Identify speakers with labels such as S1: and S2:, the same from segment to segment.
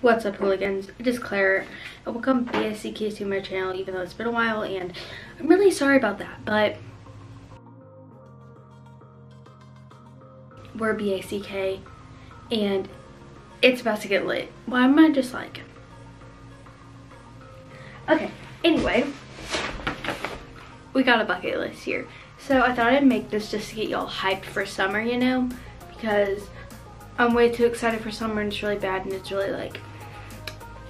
S1: What's up hooligans? It is Claire welcome BACK to my channel even though it's been a while and I'm really sorry about that but we're BACK and it's about to get lit. Why am I just like Okay, anyway we got a bucket list here. So I thought I'd make this just to get y'all hyped for summer, you know? Because I'm way too excited for summer and it's really bad and it's really like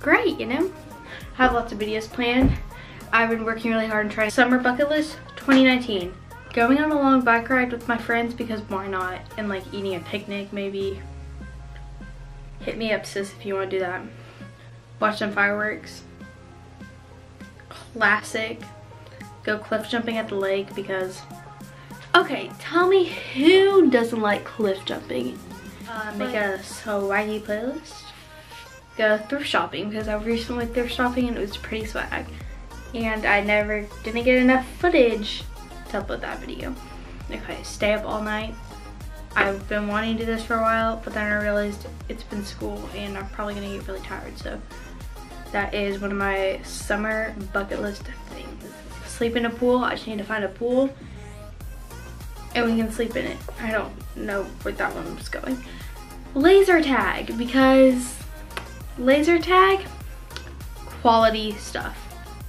S1: great, you know? I have lots of videos planned. I've been working really hard and trying summer bucket list 2019. Going on a long bike ride with my friends because why not? And like eating a picnic maybe. Hit me up sis if you want to do that. Watch some fireworks. Classic. Go cliff jumping at the lake because Okay, tell me who doesn't like cliff jumping? Uh, make a swaggy playlist. Go thrift shopping because I recently thrift shopping and it was pretty swag. And I never didn't get enough footage to upload that video. Okay, stay up all night. I've been wanting to do this for a while, but then I realized it's been school and I'm probably gonna get really tired. So that is one of my summer bucket list things. Sleep in a pool, I just need to find a pool and we can sleep in it. I don't know where that one was going. Laser tag, because laser tag, quality stuff.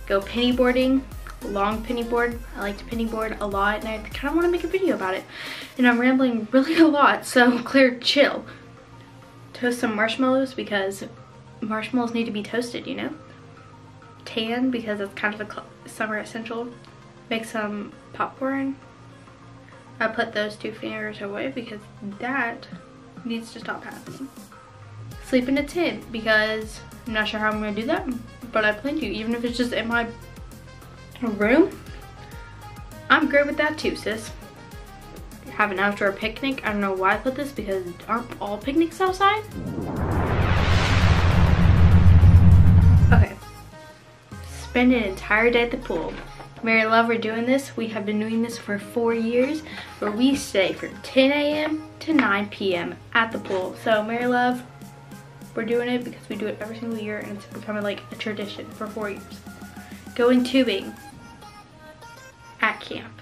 S1: Go penny boarding, long penny board. I like to penny board a lot and I kind of want to make a video about it. And I'm rambling really a lot, so Claire, chill. Toast some marshmallows because marshmallows need to be toasted, you know? Tan because it's kind of a summer essential. Make some popcorn, I put those two fingers away because that needs to stop happening. Sleep in a tent because I'm not sure how I'm gonna do that, but I plan to, even if it's just in my room. I'm great with that too, sis. Have an outdoor picnic. I don't know why I put this because aren't all picnics outside? Okay. Spend an entire day at the pool. Mary Love, we're doing this. We have been doing this for four years where we stay from 10 a.m. to 9 p.m. at the pool. So Mary Love, we're doing it because we do it every single year and it's becoming like a tradition for four years. Going tubing at camp.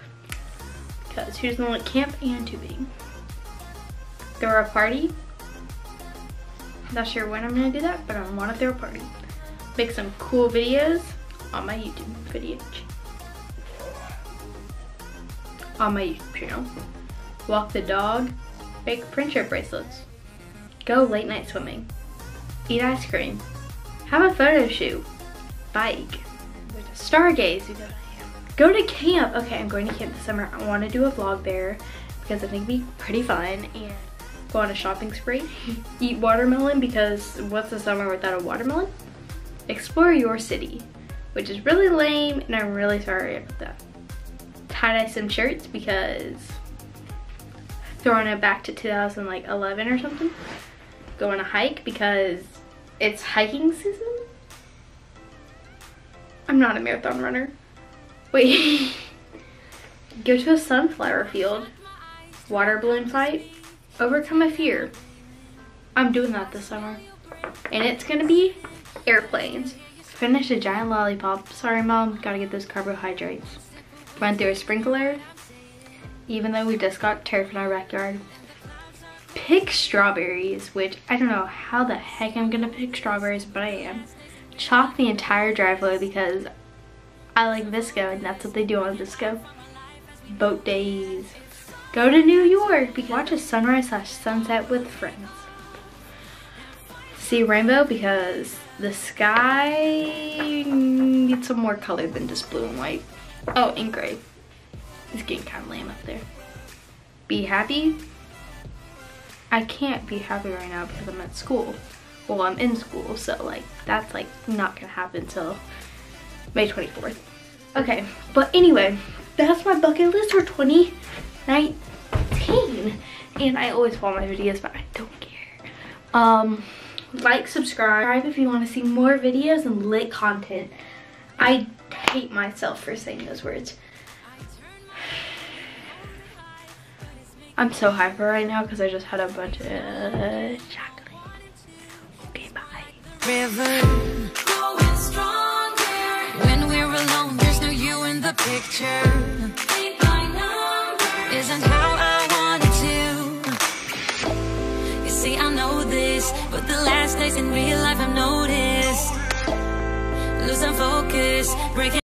S1: Because who doesn't like camp and tubing? Throw a party. Not sure when I'm gonna do that, but I want to throw a party. Make some cool videos on my YouTube video on my YouTube channel. Walk the dog, make friendship bracelets, go late night swimming, eat ice cream, have a photo shoot, bike, stargaze, go to, camp. Okay, I'm going to camp this summer. I want to do a vlog there because I think it'd be pretty fun and go on a shopping spree, eat watermelon because what's the summer without a watermelon? Explore your city, which is really lame and I'm really sorry about that tie-dye some shirts because throwing it back to 2011 or something. Go on a hike because it's hiking season. I'm not a marathon runner. Wait. Go to a sunflower field. Water balloon fight. Overcome a fear. I'm doing that this summer. And it's gonna be airplanes. Finish a giant lollipop. Sorry mom, gotta get those carbohydrates run through a sprinkler, even though we just got turf in our backyard. Pick strawberries, which I don't know how the heck I'm gonna pick strawberries, but I am. Chalk the entire driveway because I like VSCO and that's what they do on VSCO. Boat days. Go to New York watch a sunrise slash sunset with friends. See rainbow because the sky needs some more color than just blue and white. Oh, ink gray. It's getting kind of lame up there. Be happy? I can't be happy right now because I'm at school. Well, I'm in school, so like that's like not gonna happen till May 24th. Okay, but anyway, that's my bucket list for 2019. And I always follow my videos, but I don't care. Um, like, subscribe if you want to see more videos and lit content. I hate myself for saying those words. I'm so hyper right now because I just had a bunch of chocolate. Okay, bye.
S2: Days in real life I've noticed. Losing focus, breaking.